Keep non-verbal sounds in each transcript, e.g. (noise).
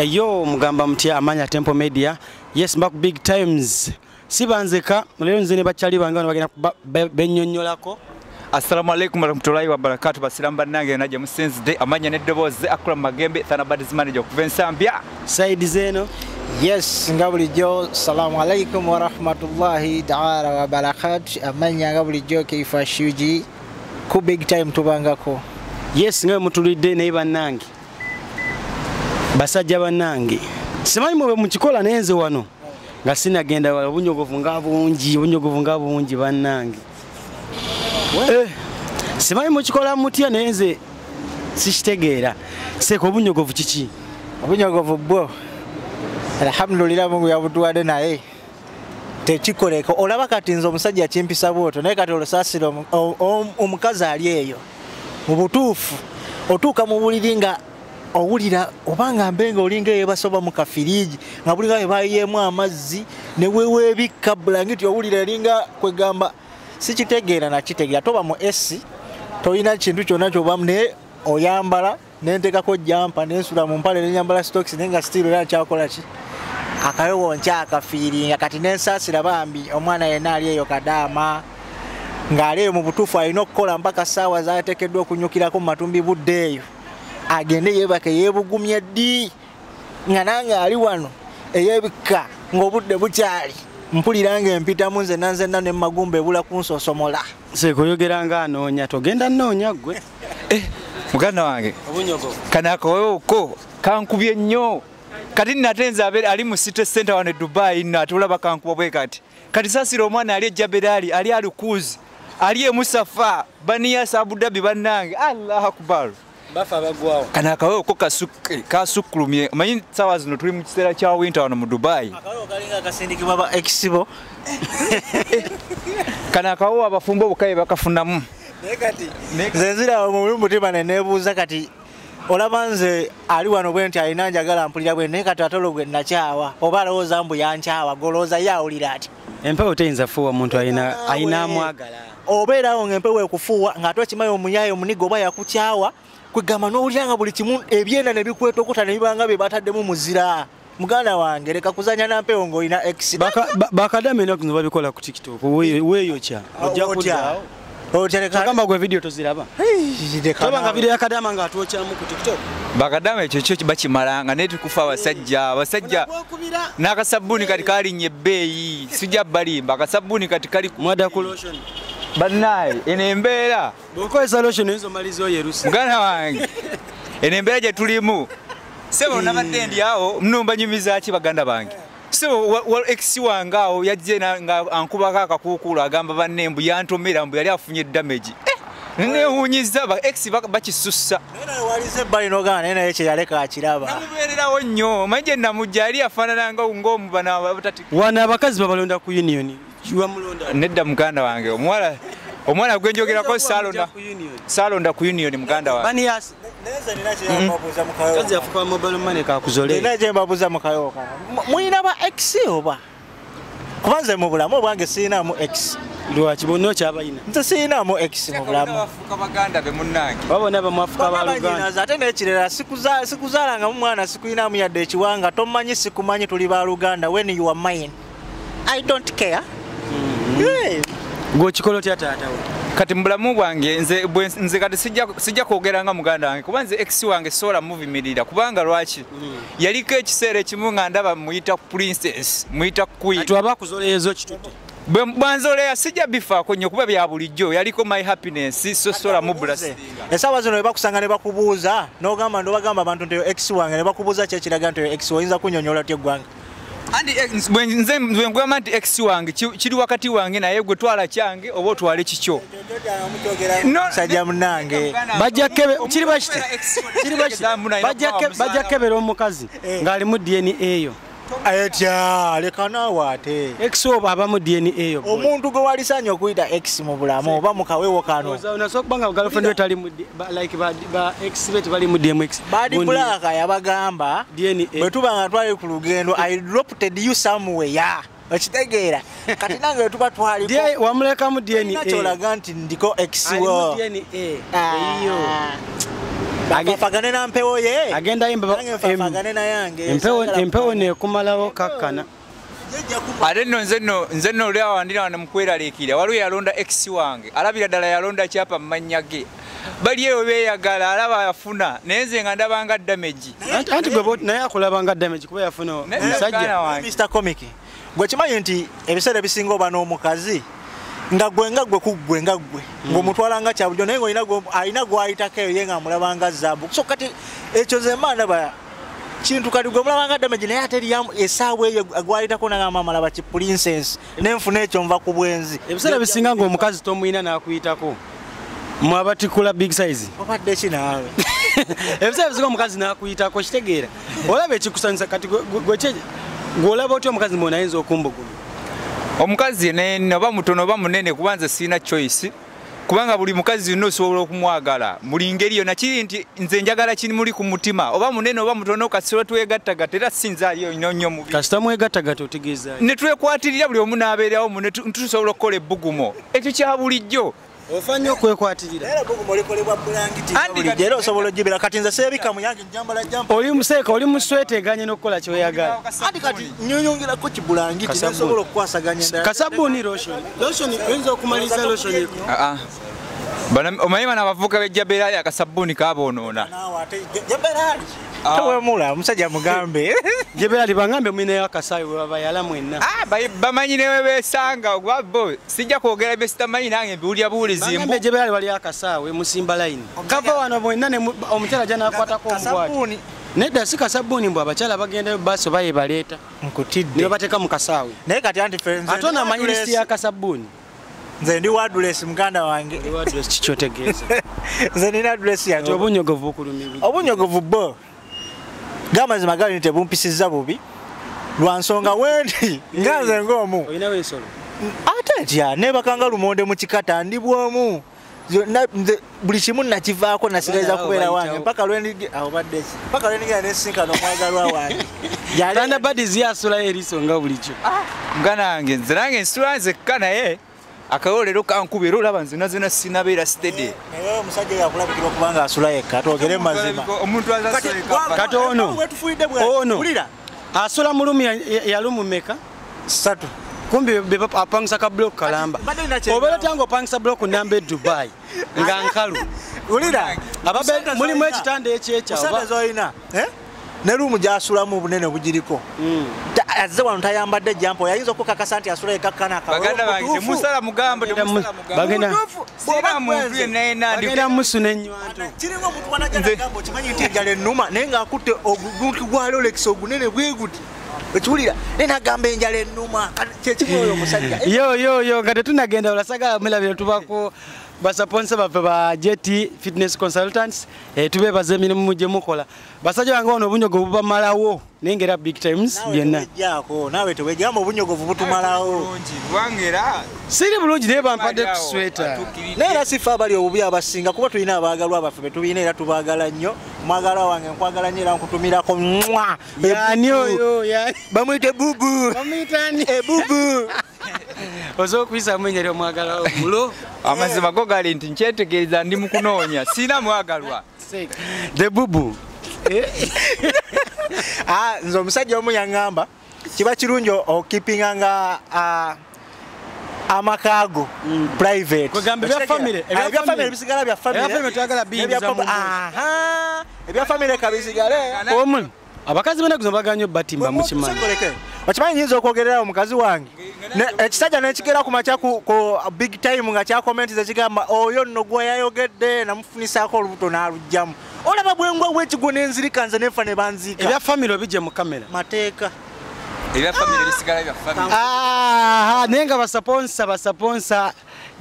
eyo mugamba mutya amanya tempo media. Yes mbaku big times. Sibanzeka leero nze ne bakyali bange bano bagenda bennyonnyolako assalamu alaikum warahmatullahi wabarakatu basiramu bannange najja musinzidde amanya n'eddoboozi akula mu magembe thana badis manager okuva ensambya saidi zeeno yes nga bulijjo salamu alaikum warahmatullahi taala wabarakatuh. Amanya nga bulijjo keifa shuji. Ku big time tubangako. Yes nga mutulidde naye bannange basajja bannange. Simanyi mwe mukikola naye nze wano nga sinagenda wala obunyogovu nga bungi obunyogovu nga bungi bannange. Eh, simanyi mukikola mutya naye nze sikitegeera. Seeka obunyogovu kiki? Obunyogovu bwo alhamdulillah mungu yabutuwadde naye. Tekikoleka olaba kati nze omusajja kimpisa bwoto naye kati olusaasira omukazi ali eyo mu butuufu otuuka mu buliri nga owulira obanga mbenga olinga eyebasoba mu kafiriji nga bulinga webayiyemu amazzi ne weweebikka bulangiti owulira eringa kwegamba sikitegeera nakitegeera toba mu esi tolina kintu kyonna kyobamu naye oyambala nentekako jampa nensula mu mpale nenyambala stocks naye nga still era nkyakola ki? Akayowo nkyakafiiringa kati nensaasira bambi omwana yenna ali eyo kadaama ng'ali eyo mu butuufu alina okukola mpaka saawa zateekeddwa okunyukirako mu matumbi budde eyo agende yeebake yeebugumye ddi? Nga nange ali wano eyebikka ng'obudde bukyali. Mpulira nga empitamu nzenna nzenna ne magumba ebula kunsosomola seeka oyogera nga anoonya togenda nnoonya gwe (laughs) eh, muganda wange. Kano akaweewoko kankubye nnyo. Kati nate nze abeera ali mu city center wano e dubai nno ate olaba kankuba bwe kati. Kati saasira omwana ali ejaberaali ali alukuzi ali emusafa baniyasa abudabi bannange. Allah akbar bafa abagwawo kano akaweewoko kasukke kasukkulumye omanyi saawa zino tuli mu kiseera kya winter wano mu kalinga akasindikibwa ba ekisibo (laughs) kano akawewo abafumbo obukaye bakafunamu. Naye kati nze nzirawo mu mutima ne neebuuza kati olaba nze ali wano bwe nti alina njagala mpulira bwe naye kati atolo gwe nakyawa oba alowooza mbu yankyawa golowooza ye awulira ati empewo teyinza fuuwa muntu alina amwagala. Obeerawo ngaempewo ekufuuwa ng'ate okimanyi omuyayi omuniga oba yakukyawa kwegamba n'owulira nga buli kimu ebyenda ne bikwetokuta ne bibanga bye bataddemu muzira muganda wange leka kuzanya nampewo ng'olina x Baka- ba- bakadama enaku zino babikola ku tiktok we- weeyokya ojja kuddaawo kyagamba gwe vidiyo toziraba. Tobanga vidiyo yakadama nga atwokyamu ku tiktok. Bakadama ekyo kyo bakimalanga naye tukufa abasajja abasajja n'akasabbuuni kati kalinnya ebbeeyi sijja balimba akasabbuuni kati kali mwada ku lotion bannaye eno embeera. Bw'okozesa lotion oyinza omaliza oyerusi muganda wange (laughs) eno embeera gye tulimu. Sebo nabadde ndi awo mnumba nyumiza ki baganda bange wa- ex wange awo yajje na- nga ankubako akakuukuulu agamba banne mbu yantomera mbu yali afunye damagi newunyiza ba ex bak- bakisussa. Walize ebbali nogamba naye naye kyeyaleka akiraba namubeererawo nnyo manyi gye namujja yali afaanananga ngaomubana wano abakazi babalonda ku union wamulonda nedda muganda wange omuwala omwana gwenjogerako saalonda saalonda ku union. Muganda wange baniyasi kazi yafuka mobile money kakuzole. Nina gyembabuuza mukayo kano mulina ba x oba? Kuba nze mu bulamu obwange siinamu x. Lwaki bonna okyabalina nze siinamu x mu bulamu. bafuuka baganda be munnange. Babona bamwafuka Bonna baluganda banyinaze ate n'ekirala sikuza- sikuzaalangamu mwana sikuyinamu yadde ekiwanga tomanyi sikumanyi tuli ba luganda when you are mine. I don't care Yeah. gweokikola otya taatawe kati mu bulamu bwange nze nze kati sijja kwogera nga muganda wange kuba nze ex wange sola muvumirira kubanga lwaki? Yaliko ekiseera ekimu nga ndaba muyita princess muyita queen. Ati waba akuzoleyezo kitudde Bwe- bwanzoleya sijja bifaako nnyo kuba bya bulijjo yaliko my happiness so sola mu bulasinga esaawa zino webakusanga ne bakubuuza nogamba ndobagamba abantu nti oyo x wange ne bakubuuza ki ekiraga nti oyo x oyinza kunyonyola ty eggwanga andi ex- bwe nze bwe nkugamba nti ex wange ki- kiri wakati wange naye gwe twala kyange oba otwale kikyo. Sajja munange. bajja kebera omukazi ng'alimu dna eyo etya leka naawe ate. Ex oba abamu dna eyo omuntu gwe walisanye okuyita x mu bulamu oba mu kaweewo kano? Nasobola kubanga girlfriend we tali mu like ba ba ex be tebali mu dmx badi bulaka yabagamba DNA. bwe tuba nga twali ku lugendo i dropped you somewhere. Okitegeera. (laughs) Kati nange wetuba twaliko wamulekamu dna kyolaga nti ndiko x wo. Dna Ah. eyo Age- afagane na mpewo ye. agenda nayange empewo Saagala empewo kufaanana. nekumalawo kakkana. Jjajja kuba- ate nno nze nno nze nno oli awandira wano mukweraliikirira. Waliwo yalonda ex wange. Alabira ddala yalonda kyapa mu mannya ge bali eyo beeyagala alaba afuna naye nze nga ndabanga damagi Anti- gwe naye akulabanga damage kuba yafuna Naye muganda musajja wange. Mr. Comic gwe kimanyi nti ebiseera ebisinga oba n'omukazi nga gwe nga gwe ku gwe nga gwe. Ng'omutwala nga kyabulijjo naye ng'olina gwe- alina gw'ayitako eyo ye nga amulaba nga zaabu. So kati ekyo ze mba ndaba kintu kati gwe mulaba nga damage naye ate eriyamu essaawa eyo gw'ayitako nagamba malaba ki princess nenfuna ekyo nva ku bwenzi. Ebiseera bisinga ngaomukazi tomuyina n'akuyitako. Mwabatikula big size. (laughs) Obadde ki naawe? (laughs) Ebiseera bisinga omukazi n'akuyitako kitegeera. Olaba ekikusanyusa kati gwe- gwe- gwe ki- gw'olaba otya omukazi mwonayinza okumbugulu omukazi oba mutono oba munene kuba nze sirina choice kubanga buli mukazi yonna osobola okumwagala. Buli ngeri yonna kiri nti nze njagala kimuli ku mutima. Oba munene oba mutono kasira twegattagatta era sinza aliyo ino nnyo mubi kasita mwegattagatta otegeeza ne twekwatirira buli omu n'abeerawo mu ne tu- tusobola okukola ebbugumo. Ekyo kya bulijjo ofa nnyo okwekwatirira era bugu mulikolebwa bulangiti Anti bulijjo kati- era osobola ogibira kati nze seebika mu yange njambala jampa oli museeka oli musweta eganye n'okukola kyoyagala. Anti kati nyonyongirako kibulangiti nesobola okukwasaganya endala. kasabuuni lotion. Lotion oyinza okumaliriza lotion eko? Ah, ah. Bana- omanyi bano abavubuka bejjabeerayo akasabbuuni kaboonoona Tewemula omusajja mugambe gyebera (laughs) bangambe mwinayo akasaayi webabayala mwenna Ah, ba- bamanyi newe besanga gwabo sijja kwogera byesitamanyi nange mbiwulya buwulizi bangambe gyebera wali akasaawe musimba layini kava wano mwenna omukyala ajja nakwatako omubwati nedda si kasabuuni mbw abakyala bagendayo baso bayebaleeta nkutidde ne bateeka mu kasaawe naye kati ate ono amanyi ndi lisiti ya kasabuuni nze ndi wadulesi muganda wange. Kikyotegeeza (laughs) nze nina adulesi yange obunyogovu bukulumibwa obunyogovu bo gamazima gali tebumpisizza bubi. Lwa nsonga wendi. Nga nze ensolo ate ntya? Nebakanga lumonde mu kikata ndi bwomu Zonna- nze buli kimu nakivaako nasigaliza kubeera wange. mpaka lwenigera nesinkana omwagalwa wange. (laughs) Yali- tanda badi ziyasulayo eriso nga bulijjo. Muganda wange nze nange nsula nzekka naye akawolero kankuba era olaba nzena zena sinabeera stede naye omusajja oyo akulabikira okubanga asula yekka twogere mu mazima omuntu Kati, ono. Ono. asula mu lumu ya- ya- ya lumu meka satu. Kumbi apangisa ka block kalamba. obeera tanga opangisa block namba e dubai nga nkalu. Wulira. Mulimu ekitanda ekyekya musajja oba- zolina ne luumu gyasulamu obunene bugiriko Ta- azze wano tayambadde jampo yayinza okukakasa nti asula ekakkana baganda bange temusala mugambo Bagenda mu- temusala mugambo. bagenda- sina muntu yenna yenna ndi bagenda musu n'enywanto kiringa omuntu wanajanagambo okimanyi nti enjala ennuma naye ng'akutte oguntu gwa rolex ogunene bwe guti. Ekiwulira naye nagamba enjala ennuma. Kyekimu oyo omusajja. (laughs) Yo yo yo nga tetunagenda olasagala mulabire tubako basaponsa baffe ba jet fitness consultants tubebaza emirimu gye mukola. Basajja bange wano obunyogo bubamalawo naye ngaera big times byonna. naawe tewejjagamba obunyogovu butumalawo. Siri bulungi naye bampadde tusweta naye era sifa abali obubi abasinga kuba tulina abaagalwa baffe betubiina era tubaagala nnyo. Mwagalwa wange nkwagala nnyo era nkutumirako mwa yani oyo yani bamwite bubu. Bamuyitani ebubu (laughs) oza okuyisamu enya lyomwagala mulo amazima go gali nti nkyetegereza ndi mu kunoonya sina mwagalwa. The bubu. Ah, nze omusajja omu yaŋŋamba kiba kirungi okipinga nga ah, amakaago private. Kwegamba ebya family, ebya Ah, bisigala bya family. Ebya family. twagala biyingiza Ebya papa- mu ndozi. Aha, ebya family kabisigale omu abakazi bena guzo baganya batimba mukimanyi okimanyi nyinza okwogerera omukazi wange? Ekisajja nekigera ku makya ku big time nga kyakomentiza kigamba oyo nno gwe yayogedde namufunisaako olubuto n'alugjamu olaba bwengwa bwekigo nenzirika nze nefa ne banziika ebya family obijje mu kamera? Mateeka. Ebya famire bisigala bya famire Aha, naye nga basaponsa basaponsa.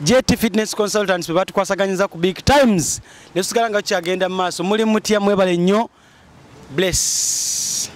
Jet fitness consultants be batukwasaganyiza ku big times. Ne tusigala nga tukyagenda mu maaso muli mutya mwebale nnyo. Bless